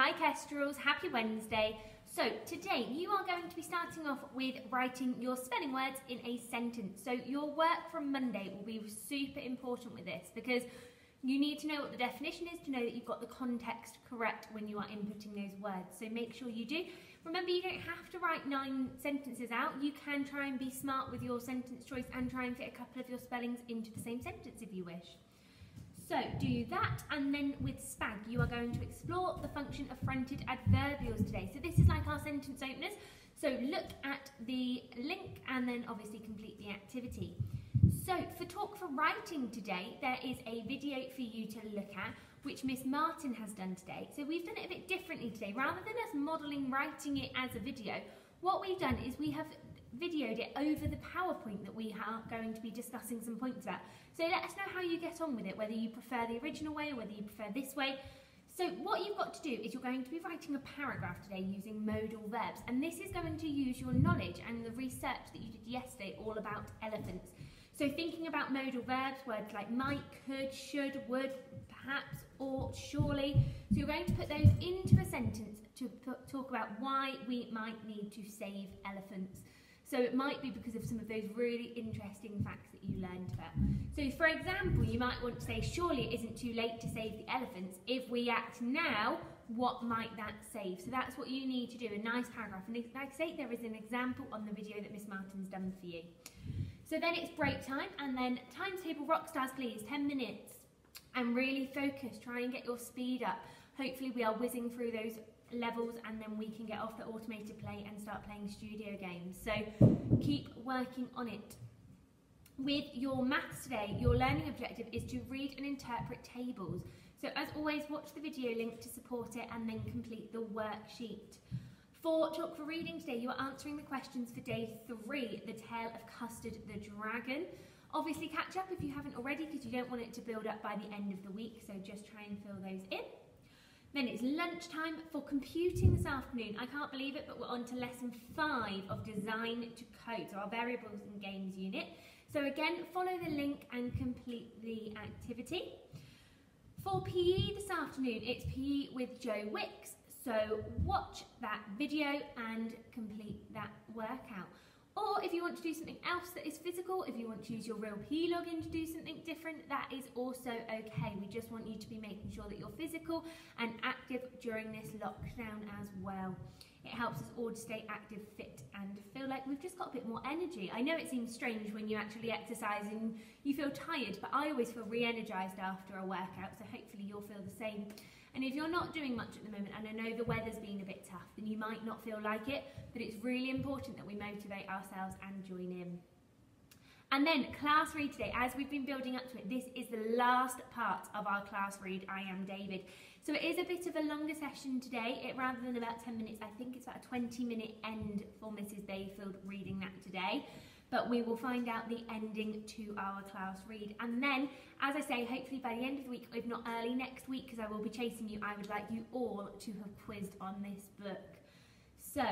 Hi Kestrels, happy Wednesday. So today you are going to be starting off with writing your spelling words in a sentence. So your work from Monday will be super important with this because you need to know what the definition is to know that you've got the context correct when you are inputting those words. So make sure you do. Remember, you don't have to write nine sentences out. You can try and be smart with your sentence choice and try and fit a couple of your spellings into the same sentence if you wish. So do that and then with SPAG you are going to explore the function of fronted adverbials today. So this is like our sentence openers. So look at the link and then obviously complete the activity. So for Talk for Writing today, there is a video for you to look at, which Miss Martin has done today. So we've done it a bit differently today. Rather than us modelling writing it as a video, what we've done is we have videoed it over the PowerPoint that we are going to be discussing some points about. So let us know how you get on with it, whether you prefer the original way or whether you prefer this way. So what you've got to do is you're going to be writing a paragraph today using modal verbs and this is going to use your knowledge and the research that you did yesterday all about elephants. So thinking about modal verbs, words like might, could, should, would, perhaps, or surely. So you're going to put those into a sentence to put, talk about why we might need to save elephants. So it might be because of some of those really interesting facts that you learned about. So for example, you might want to say, surely it isn't too late to save the elephants. If we act now, what might that save? So that's what you need to do, a nice paragraph. And like I say, there is an example on the video that Miss Martin's done for you. So then it's break time, and then timetable rock stars, please, 10 minutes. And really focus, try and get your speed up. Hopefully we are whizzing through those levels and then we can get off the automated play and start playing studio games. So keep working on it. With your maths today, your learning objective is to read and interpret tables. So as always, watch the video link to support it and then complete the worksheet. For Talk for Reading today, you are answering the questions for day three, The Tale of Custard the Dragon. Obviously catch up if you haven't already because you don't want it to build up by the end of the week, so just try and fill those in. Then it's lunchtime for computing this afternoon. I can't believe it, but we're on to lesson five of design to code, so our variables and games unit. So again, follow the link and complete the activity. For PE this afternoon, it's PE with Joe Wicks. So watch that video and complete if you want to do something else that is physical, if you want to use your real PE login to do something different, that is also okay. We just want you to be making sure that you're physical and active during this lockdown as well. It helps us all to stay active, fit and feel like we've just got a bit more energy. I know it seems strange when you actually exercise and you feel tired, but I always feel re-energized after a workout, so hopefully you'll feel the same. And if you're not doing much at the moment, and I know the weather's been a bit tough, then you might not feel like it, but it's really important that we motivate ourselves and join in. And then class read today, as we've been building up to it, this is the last part of our class read, I Am David. So it is a bit of a longer session today. It rather than about 10 minutes, I think it's about a 20 minute end for Mrs. Bayfield reading that today but we will find out the ending to our class read. And then, as I say, hopefully by the end of the week, if not early next week, because I will be chasing you, I would like you all to have quizzed on this book. So,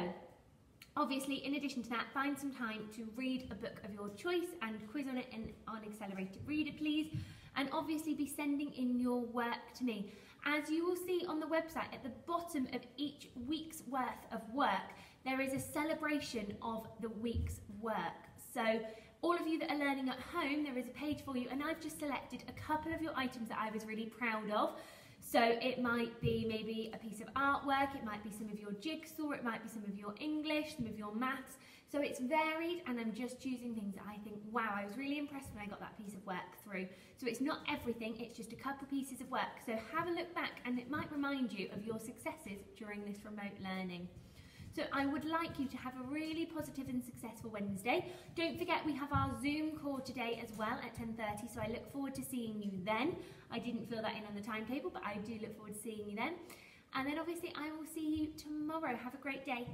obviously, in addition to that, find some time to read a book of your choice and quiz on it in, on Accelerated Reader, please. And obviously be sending in your work to me. As you will see on the website, at the bottom of each week's worth of work, there is a celebration of the week's work. So all of you that are learning at home, there is a page for you and I've just selected a couple of your items that I was really proud of. So it might be maybe a piece of artwork, it might be some of your jigsaw, it might be some of your English, some of your maths. So it's varied and I'm just choosing things that I think, wow, I was really impressed when I got that piece of work through. So it's not everything, it's just a couple pieces of work. So have a look back and it might remind you of your successes during this remote learning. So I would like you to have a really positive and successful Wednesday. Don't forget we have our Zoom call today as well at 10.30, so I look forward to seeing you then. I didn't fill that in on the timetable, but I do look forward to seeing you then. And then obviously I will see you tomorrow. Have a great day.